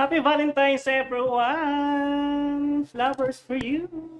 Happy Valentine's everyone! Flowers for you!